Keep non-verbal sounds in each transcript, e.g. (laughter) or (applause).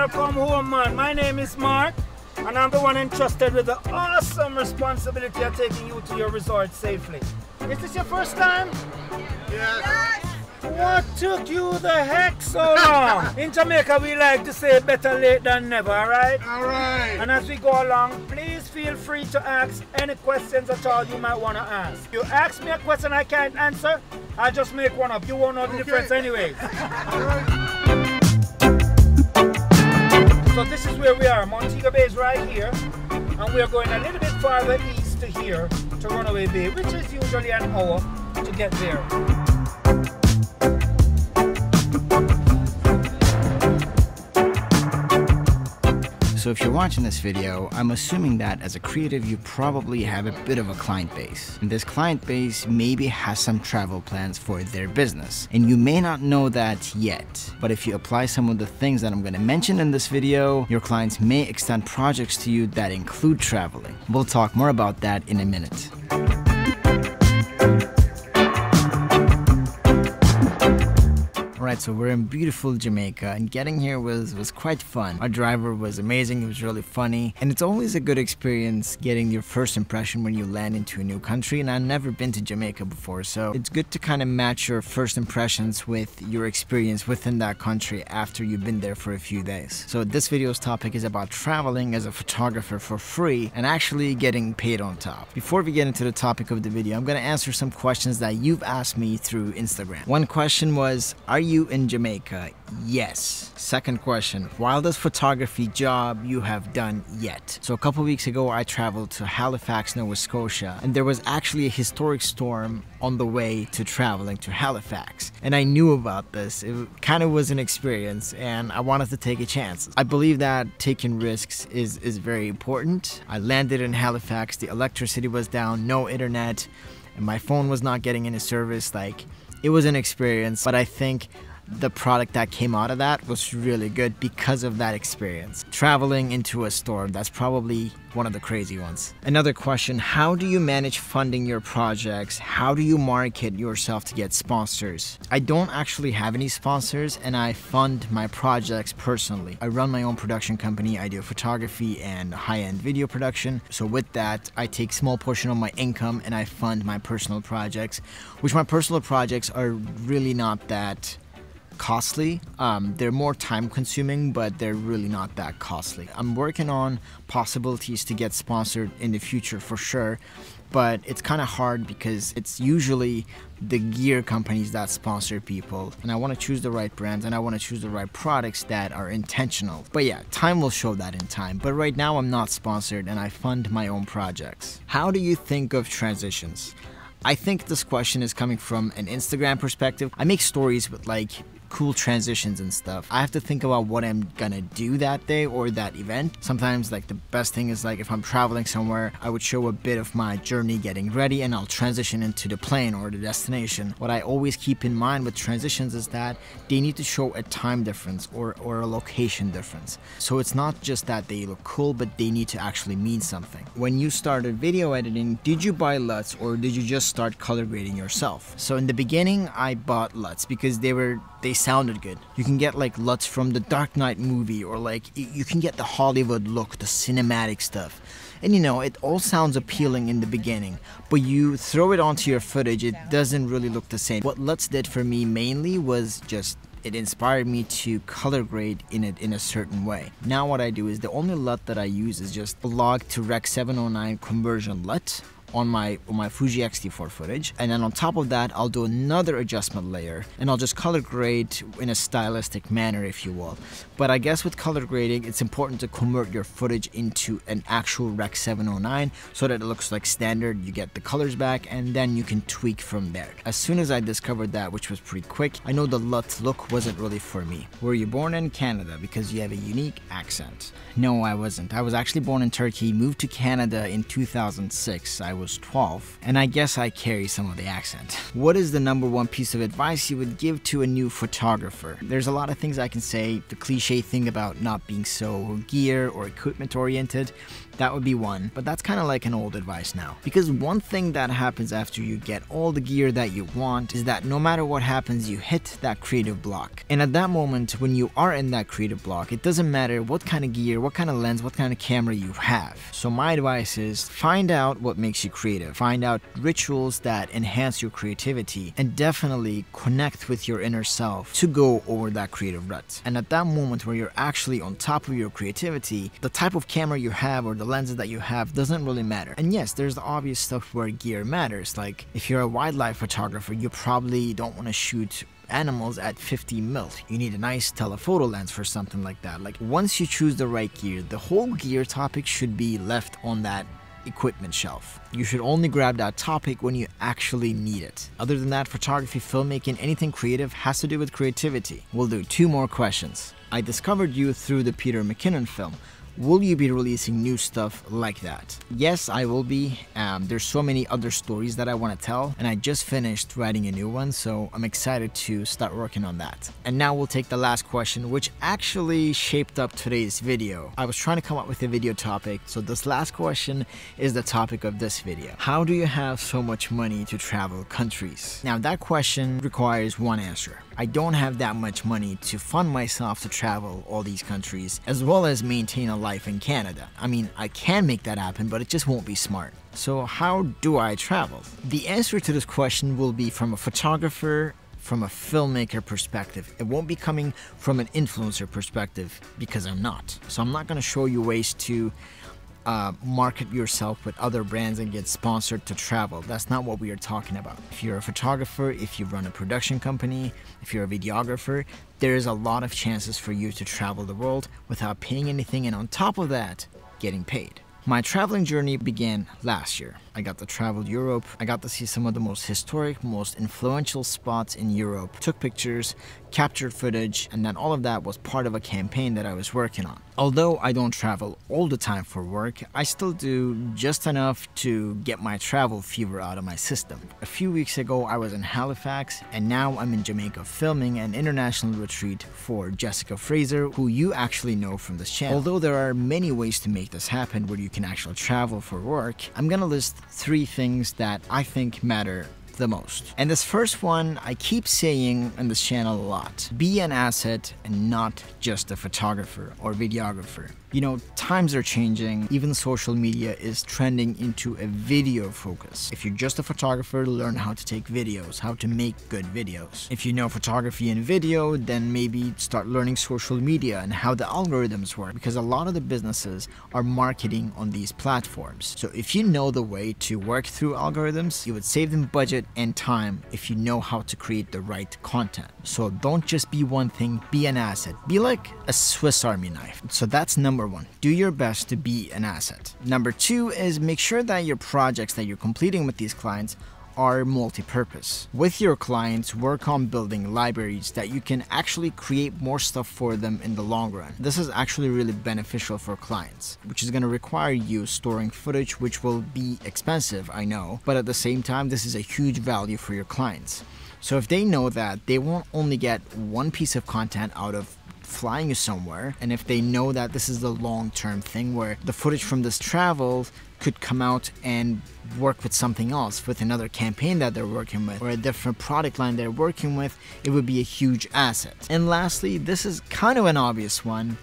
Welcome home, man. My name is Mark, and I'm the one entrusted with the awesome responsibility of taking you to your resort safely. Is this your first time? Yes. What took you the heck so (laughs) long? In Jamaica, we like to say better late than never, alright? All right. And as we go along, please feel free to ask any questions at all you might want to ask. If you ask me a question I can't answer, I'll just make one up. You won't know the Okay. difference anyways. (laughs) So this is where we are. Montego Bay is right here. And we are going a little bit farther east to here to Runaway Bay, which is usually an hour to get there. So if you're watching this video, I'm assuming that as a creative you probably have a bit of a client base. And this client base maybe has some travel plans for their business. And you may not know that yet, but if you apply some of the things that I'm going to mention in this video, your clients may extend projects to you that include traveling. We'll talk more about that in a minute. Alright, so we're in beautiful Jamaica and getting here was, was quite fun. Our driver was amazing, he was really funny, and it's always a good experience getting your first impression when you land into a new country. And I've never been to Jamaica before, so it's good to kind of match your first impressions with your experience within that country after you've been there for a few days. So this video's topic is about traveling as a photographer for free and actually getting paid on top. Before we get into the topic of the video, I'm gonna answer some questions that you've asked me through Instagram. One question was, are you in Jamaica? Yes. Second question, wildest photography job you have done yet? So a couple weeks ago, I traveled to Halifax, Nova Scotia, and there was actually a historic storm on the way to traveling to Halifax. And I knew about this. It kind of was an experience, and I wanted to take a chance. I believe that taking risks is, is very important. I landed in Halifax, the electricity was down, no internet, and my phone was not getting any service. Like, it was an experience, but I think the product that came out of that was really good because of that experience. Traveling into a storm, that's probably one of the crazy ones. Another question How do you manage funding your projects? How do you market yourself to get sponsors? I don't actually have any sponsors and I fund my projects personally. I run my own production company, I do photography and high end video production. So, with that, I take small portion of my income and I fund my personal projects, which my personal projects are really not that costly. Um, they're more time consuming, but they're really not that costly. I'm working on possibilities to get sponsored in the future for sure, but it's kind of hard because it's usually the gear companies that sponsor people. And I want to choose the right brands and I want to choose the right products that are intentional. But yeah, time will show that in time. But right now, I'm not sponsored and I fund my own projects. How do you think of transitions? I think this question is coming from an Instagram perspective. I make stories with like cool transitions and stuff. I have to think about what I'm gonna do that day or that event. Sometimes like the best thing is like if I'm traveling somewhere, I would show a bit of my journey getting ready and I'll transition into the plane or the destination. What I always keep in mind with transitions is that they need to show a time difference or, or a location difference. So it's not just that they look cool, but they need to actually mean something. When you started video editing, did you buy LUTs or did you just start color grading yourself? So in the beginning, I bought LUTs because they were they sounded good. You can get like LUTs from the Dark Knight movie or like you can get the Hollywood look, the cinematic stuff. And you know, it all sounds appealing in the beginning, but you throw it onto your footage, it doesn't really look the same. What LUTs did for me mainly was just it inspired me to color grade in it in a certain way. Now what I do is the only LUT that I use is just a log to Rec 709 conversion LUT on my on my Fuji X-T4 footage. And then on top of that I'll do another adjustment layer and I'll just color grade in a stylistic manner if you will. But I guess with color grading it's important to convert your footage into an actual Rec 709 so that it looks like standard you get the colors back and then you can tweak from there. As soon as I discovered that which was pretty quick I know the LUT look wasn't really for me. Were you born in Canada? Because you have a unique accent. No I wasn't. I was actually born in Turkey moved to Canada in 2006 I was 12, and I guess I carry some of the accent. What is the number one piece of advice you would give to a new photographer? There's a lot of things I can say. The cliche thing about not being so gear or equipment oriented, That would be one, but that's kind of like an old advice now. Because one thing that happens after you get all the gear that you want is that no matter what happens, you hit that creative block. And at that moment, when you are in that creative block, it doesn't matter what kind of gear, what kind of lens, what kind of camera you have. So my advice is find out what makes you creative. Find out rituals that enhance your creativity and definitely connect with your inner self to go over that creative rut. And at that moment where you're actually on top of your creativity, the type of camera you have or the lenses that you have doesn't really matter. And yes, there's the obvious stuff where gear matters. Like if you're a wildlife photographer, you probably don't want to shoot animals at 50 mil. You need a nice telephoto lens for something like that. Like once you choose the right gear, the whole gear topic should be left on that equipment shelf. You should only grab that topic when you actually need it. Other than that, photography, filmmaking, anything creative has to do with creativity. We'll do two more questions. I discovered you through the Peter McKinnon film. Will you be releasing new stuff like that? Yes, I will be. Um, there's so many other stories that I want to tell, and I just finished writing a new one, so I'm excited to start working on that. And now we'll take the last question, which actually shaped up today's video. I was trying to come up with a video topic, so this last question is the topic of this video. How do you have so much money to travel countries? Now, that question requires one answer. I don't have that much money to fund myself to travel all these countries, as well as maintain a life in Canada. I mean, I can make that happen, but it just won't be smart. So, how do I travel? The answer to this question will be from a photographer from a filmmaker perspective. It won't be coming from an influencer perspective because I'm not. So I'm not going to show you ways to uh, market yourself with other brands and get sponsored to travel. That's not what we are talking about. If you're a photographer, if you run a production company, if you're a videographer, there is a lot of chances for you to travel the world without paying anything and on top of that, getting paid. My traveling journey began last year. I got to travel Europe. I got to see some of the most historic, most influential spots in Europe. Took pictures, captured footage, and then all of that was part of a campaign that I was working on. Although I don't travel all the time for work, I still do just enough to get my travel fever out of my system. A few weeks ago, I was in Halifax, and now I'm in Jamaica filming an international retreat for Jessica Fraser, who you actually know from this channel. Although there are many ways to make this happen where you can actually travel for work, I'm gonna list three things that I think matter the most. And this first one, I keep saying on this channel a lot. Be an asset and not just a photographer or videographer. You know, times are changing. Even social media is trending into a video focus. If you're just a photographer, learn how to take videos, how to make good videos. If you know photography and video, then maybe start learning social media and how the algorithms work because a lot of the businesses are marketing on these platforms. So if you know the way to work through algorithms, you would save them budget and time if you know how to create the right content. So don't just be one thing, be an asset. Be like a Swiss Army knife. So that's number number one, do your best to be an asset. Number two is make sure that your projects that you're completing with these clients are multi-purpose. With your clients, work on building libraries that you can actually create more stuff for them in the long run. This is actually really beneficial for clients, which is going to require you storing footage which will be expensive, I know, but at the same time, this is a huge value for your clients. So if they know that they won't only get one piece of content out of flying you somewhere, and if they know that this is the long term thing where the footage from this travel could come out and work with something else, with another campaign that they're working with, or a different product line they're working with, it would be a huge asset. And lastly, this is kind of an obvious one,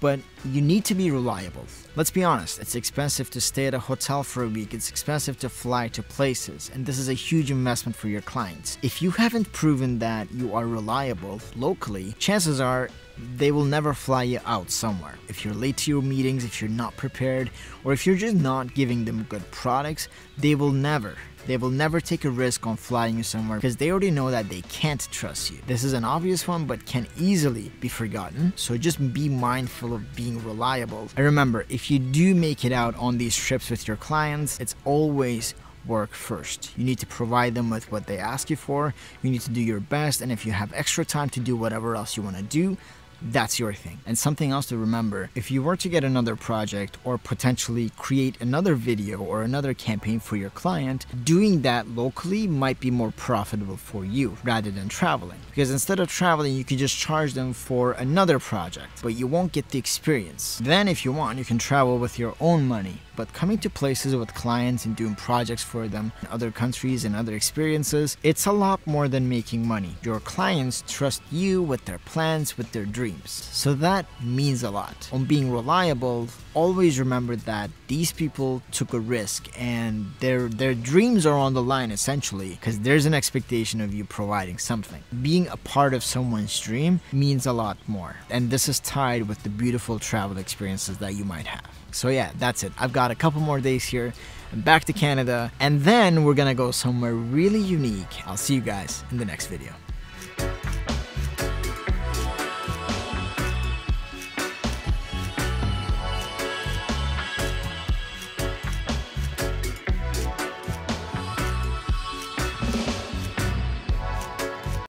but you need to be reliable. Let's be honest, it's expensive to stay at a hotel for a week, it's expensive to fly to places, and this is a huge investment for your clients. If you haven't proven that you are reliable locally, chances are they will never fly you out somewhere. If you're late to your meetings, if you're not prepared, or if you're just not giving them good products, they will never, they will never take a risk on flying you somewhere because they already know that they can't trust you. This is an obvious one but can easily be forgotten, so just be mindful of being reliable. And remember, if you do make it out on these trips with your clients, it's always work first. You need to provide them with what they ask you for, you need to do your best, and if you have extra time to do whatever else you want to do, that's your thing. And something else to remember if you were to get another project or potentially create another video or another campaign for your client, doing that locally might be more profitable for you rather than traveling. Because instead of traveling, you can just charge them for another project, but you won't get the experience. Then, if you want, you can travel with your own money. But coming to places with clients and doing projects for them in other countries and other experiences, it's a lot more than making money. Your clients trust you with their plans, with their dreams. So that means a lot. On being reliable, always remember that these people took a risk and their their dreams are on the line essentially because there's an expectation of you providing something. Being a part of someone's dream means a lot more. And this is tied with the beautiful travel experiences that you might have. So yeah, that's it. I've got a couple more days here. I'm back to Canada, and then we're gonna go somewhere really unique. I'll see you guys in the next video.